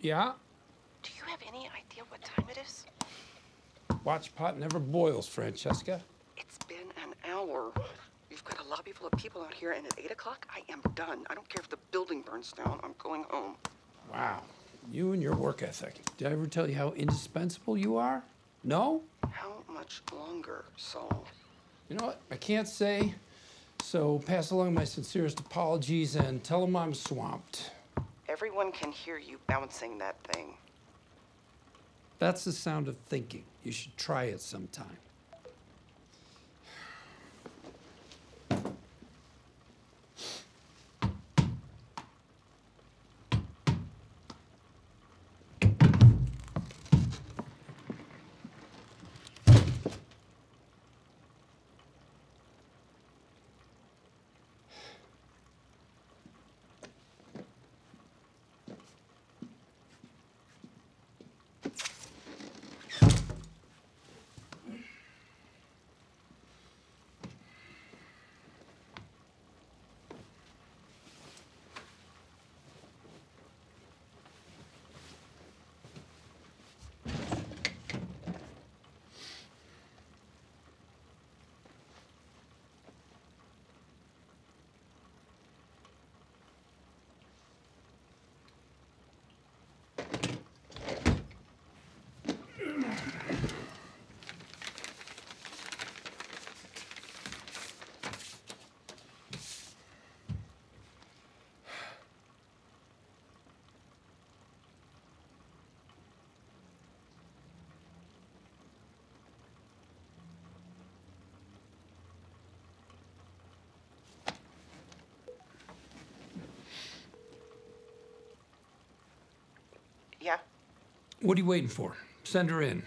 Yeah? Do you have any idea what time it is? Watch pot never boils, Francesca. It's been an hour. You've got a lobby full of people out here, and at 8 o'clock, I am done. I don't care if the building burns down. I'm going home. Wow. You and your work ethic. Did I ever tell you how indispensable you are? No? How much longer, Saul? You know what? I can't say. So pass along my sincerest apologies and tell them I'm swamped. Everyone can hear you bouncing that thing. That's the sound of thinking. You should try it sometime. What are you waiting for? Send her in.